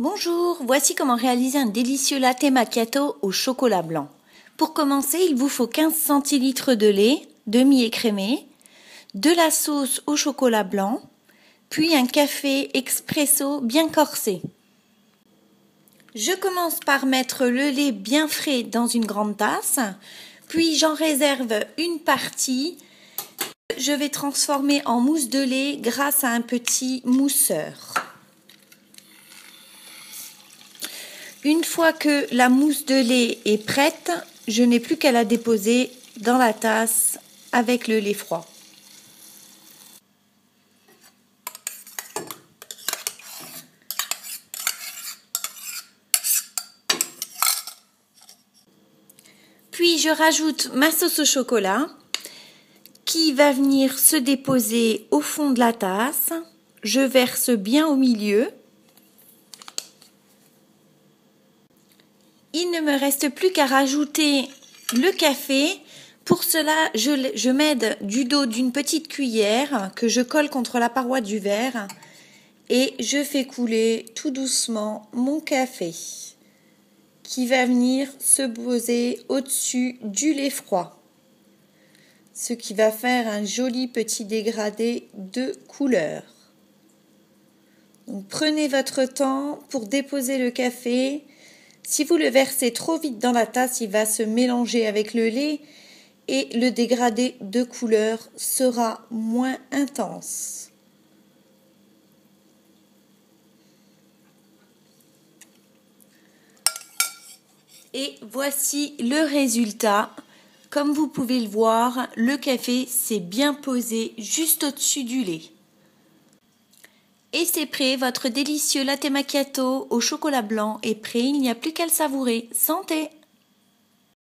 Bonjour, voici comment réaliser un délicieux latte macchiato au chocolat blanc. Pour commencer, il vous faut 15 centilitres de lait demi-écrémé, de la sauce au chocolat blanc, puis un café expresso bien corsé. Je commence par mettre le lait bien frais dans une grande tasse, puis j'en réserve une partie. Je vais transformer en mousse de lait grâce à un petit mousseur. Une fois que la mousse de lait est prête, je n'ai plus qu'à la déposer dans la tasse avec le lait froid. Puis je rajoute ma sauce au chocolat qui va venir se déposer au fond de la tasse. Je verse bien au milieu. Il ne me reste plus qu'à rajouter le café. Pour cela, je, m'aide du dos d'une petite cuillère que je colle contre la paroi du verre et je fais couler tout doucement mon café qui va venir se poser au-dessus du lait froid. Ce qui va faire un joli petit dégradé de couleur. prenez votre temps pour déposer le café si vous le versez trop vite dans la tasse, il va se mélanger avec le lait et le dégradé de couleur sera moins intense. Et voici le résultat. Comme vous pouvez le voir, le café s'est bien posé juste au-dessus du lait. Et c'est prêt, votre délicieux latte macchiato au chocolat blanc est prêt, il n'y a plus qu'à le savourer. Santé